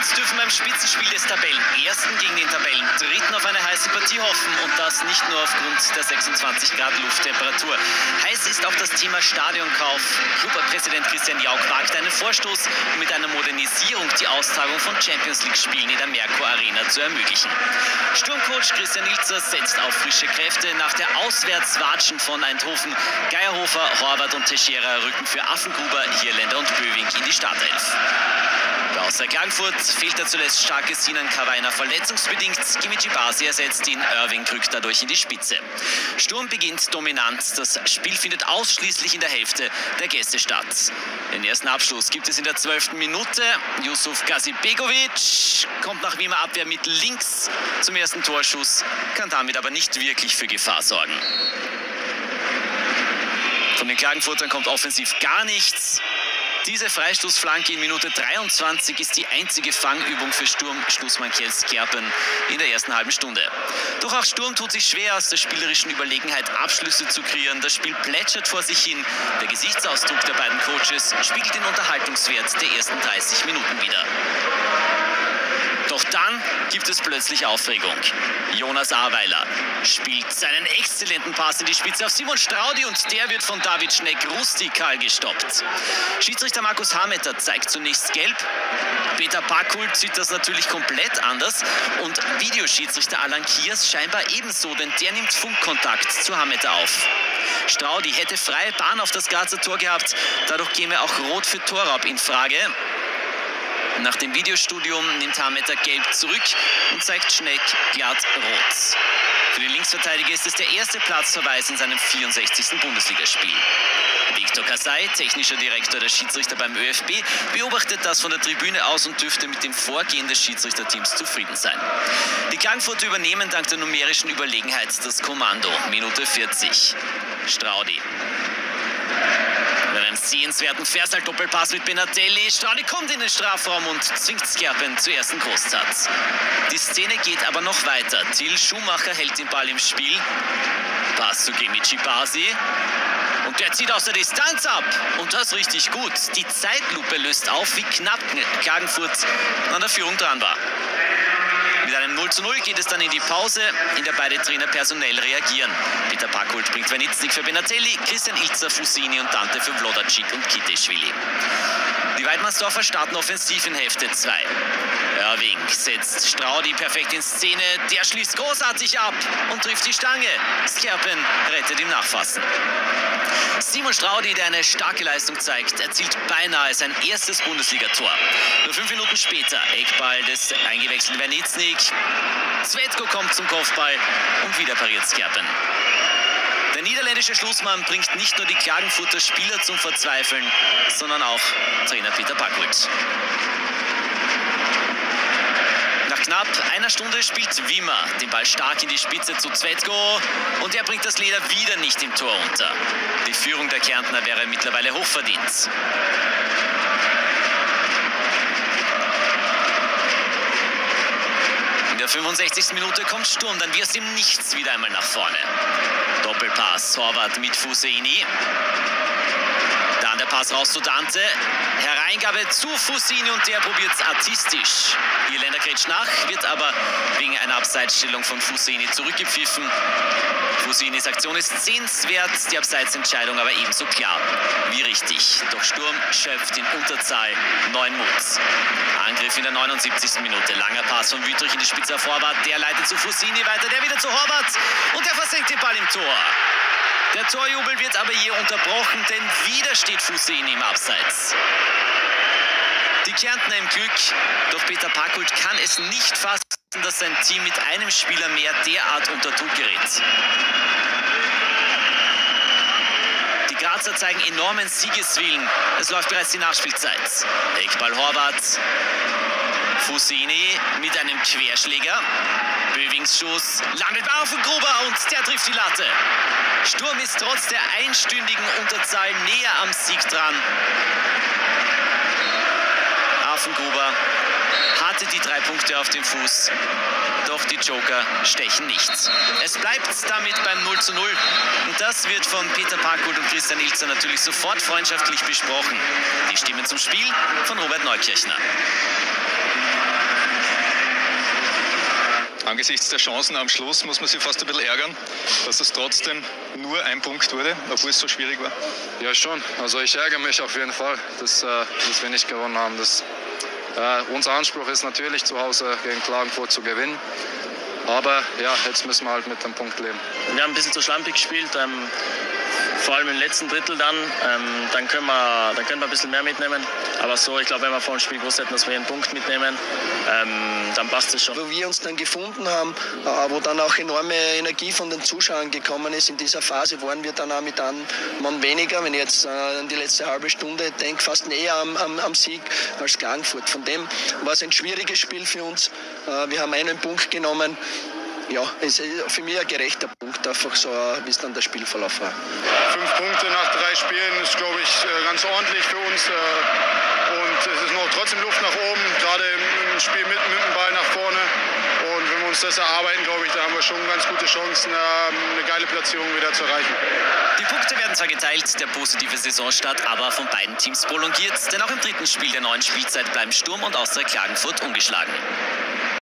Fans dürfen beim Spitzenspiel des Tabellenersten gegen den Tabellendritten auf eine heiße Partie hoffen und das nicht nur aufgrund der 26 Grad Lufttemperatur. Heiß ist auch das Thema Stadionkauf. Clubpräsident Christian Jauch wagt einen Vorstoß, um mit einer Modernisierung die Austragung von Champions League Spielen in der Merkur Arena zu ermöglichen. Sturmcoach Christian Ilzer setzt auf frische Kräfte nach der Auswärtswatschen von Eindhoven. Geierhofer, Horvath und Teixeira rücken für Affengruber, Hirländer und Böwing in die Startelf. Außer Klagenfurt fehlt der zuletzt starke Sinan Kawainer verletzungsbedingt. Gimici Basi ersetzt ihn, Irving rückt dadurch in die Spitze. Sturm beginnt dominant. Das Spiel findet ausschließlich in der Hälfte der Gäste statt. Den ersten Abschluss gibt es in der zwölften Minute. Yusuf Gazibegovic kommt nach Wiener Abwehr mit links zum ersten Torschuss, kann damit aber nicht wirklich für Gefahr sorgen. Von den Klagenfurtern kommt offensiv gar nichts. Diese Freistoßflanke in Minute 23 ist die einzige Fangübung für Sturm Schlussmann Kiels-Kerpen in der ersten halben Stunde. Doch auch Sturm tut sich schwer, aus der spielerischen Überlegenheit Abschlüsse zu kreieren. Das Spiel plätschert vor sich hin. Der Gesichtsausdruck der beiden Coaches spiegelt den Unterhaltungswert der ersten 30 Minuten wider. Doch dann gibt es plötzlich Aufregung. Jonas Aweiler spielt seinen exzellenten Pass in die Spitze auf Simon Straudi und der wird von David Schneck rustikal gestoppt. Schiedsrichter Markus Hameter zeigt zunächst gelb. Peter Backholt sieht das natürlich komplett anders und Videoschiedsrichter Alan Kiers scheinbar ebenso, denn der nimmt Funkkontakt zu Hameter auf. Straudi hätte freie Bahn auf das Grazer Tor gehabt, dadurch käme auch Rot für Torraub in Frage. Nach dem Videostudium nimmt Hameter gelb zurück und zeigt Schneck glatt rot. Für den Linksverteidiger ist es der erste Platzverweis in seinem 64. Bundesligaspiel. Viktor Kasai, technischer Direktor der Schiedsrichter beim ÖFB, beobachtet das von der Tribüne aus und dürfte mit dem Vorgehen des Schiedsrichterteams zufrieden sein. Die Klangfurter übernehmen dank der numerischen Überlegenheit das Kommando. Minute 40. Straudi sehenswerten Versal-Doppelpass mit Benatelli. Strauli kommt in den Strafraum und zwingt Skerpen zur ersten Großtat. Die Szene geht aber noch weiter. Till Schumacher hält den Ball im Spiel. Pass zu Gemici Basi. Und der zieht aus der Distanz ab. Und das richtig gut. Die Zeitlupe löst auf, wie knapp Klagenfurt an der Führung dran war. Einem 0 zu 0 geht es dann in die Pause, in der beide Trainer personell reagieren. Peter Backholt bringt Venitznik für Benatelli, Christian Ilzer, Fusini und Dante für Vlodacic und Kiteschwili. Die Weidmannsdorfer starten offensiv in Hälfte 2. Irving setzt Straudi perfekt in Szene. Der schließt großartig ab und trifft die Stange. Skerpen rettet im Nachfassen. Simon Straudi, der eine starke Leistung zeigt, erzielt beinahe sein erstes Bundesligator. Nur fünf Minuten später, Eckball des eingewechselten Wernitznik. Svetko kommt zum Kopfball und wieder pariert Skerpen. Der niederländische Schlussmann bringt nicht nur die Klagenfurter Spieler zum Verzweifeln, sondern auch Trainer Peter Backholt. Nach knapp einer Stunde spielt Wimmer den Ball stark in die Spitze zu Zvetko und er bringt das Leder wieder nicht im Tor unter. Die Führung der Kärntner wäre mittlerweile hochverdient. Der 65. Minute kommt Sturm, dann wirst ihm nichts wieder einmal nach vorne. Doppelpass, Horvath mit Fuseni. Pass raus zu Dante. Hereingabe zu Fusini und der probiert es artistisch. Irländer grätscht nach, wird aber wegen einer Abseitsstellung von Fusini zurückgepfiffen. Fusinis Aktion ist sehenswert, die Abseitsentscheidung aber ebenso klar wie richtig. Doch Sturm schöpft in Unterzahl neun Mut. Angriff in der 79. Minute. Langer Pass von Wüttrich in die Spitze Horvath. Der leitet zu Fusini weiter, der wieder zu Horvath und der versenkt den Ball im Tor. Der Torjubel wird aber hier unterbrochen, denn wieder steht Fuseni im Abseits. Die Kärntner im Glück, doch Peter Packult kann es nicht fassen, dass sein Team mit einem Spieler mehr derart unter Druck gerät. Die Grazer zeigen enormen Siegeswillen. Es läuft bereits die Nachspielzeit. Eckball Horvath. Fusini mit einem Querschläger. Böwingsschuss landet bei Gruber und der trifft die Latte. Sturm ist trotz der einstündigen Unterzahl näher am Sieg dran. Affengruber hatte die drei Punkte auf dem Fuß, doch die Joker stechen nichts. Es bleibt damit beim 0 zu 0 und das wird von Peter Parkholt und Christian Ilzer natürlich sofort freundschaftlich besprochen. Die Stimmen zum Spiel von Robert Neukirchner. Angesichts der Chancen am Schluss muss man sich fast ein bisschen ärgern, dass es trotzdem nur ein Punkt wurde, obwohl es so schwierig war. Ja, schon. Also ich ärgere mich auf jeden Fall, dass, äh, dass wir nicht gewonnen haben. Das, äh, unser Anspruch ist natürlich, zu Hause gegen Klagenfurt zu gewinnen. Aber ja, jetzt müssen wir halt mit dem Punkt leben. Wir haben ein bisschen zu schlampig gespielt. Ähm, vor allem im letzten Drittel dann. Ähm, dann, können wir, dann können wir ein bisschen mehr mitnehmen. Aber so, ich glaube, wenn wir vor dem Spiel gewusst hätten, dass wir einen Punkt mitnehmen, ähm, dann passt es schon. Wo wir uns dann gefunden haben, äh, wo dann auch enorme Energie von den Zuschauern gekommen ist, in dieser Phase waren wir dann auch mit einem Mann weniger. Wenn ich jetzt äh, an die letzte halbe Stunde denke, fast näher am, am, am Sieg als Klagenfurt. Von dem war es ein schwieriges Spiel für uns. Äh, wir haben einen Punkt genommen ja, es ist für mich ein gerechter Punkt, einfach so, wie es dann der Spielverlauf war. Fünf Punkte nach drei Spielen ist, glaube ich, äh, ganz ordentlich für uns. Äh, und es ist noch trotzdem Luft nach oben, gerade im Spiel mit, mit dem Ball nach vorne. Und wenn wir uns das erarbeiten, glaube ich, da haben wir schon ganz gute Chancen, ähm, eine geile Platzierung wieder zu erreichen. Die Punkte werden zwar geteilt, der positive Saisonstart aber von beiden Teams prolongiert, denn auch im dritten Spiel der neuen Spielzeit bleiben Sturm und Austria Klagenfurt ungeschlagen.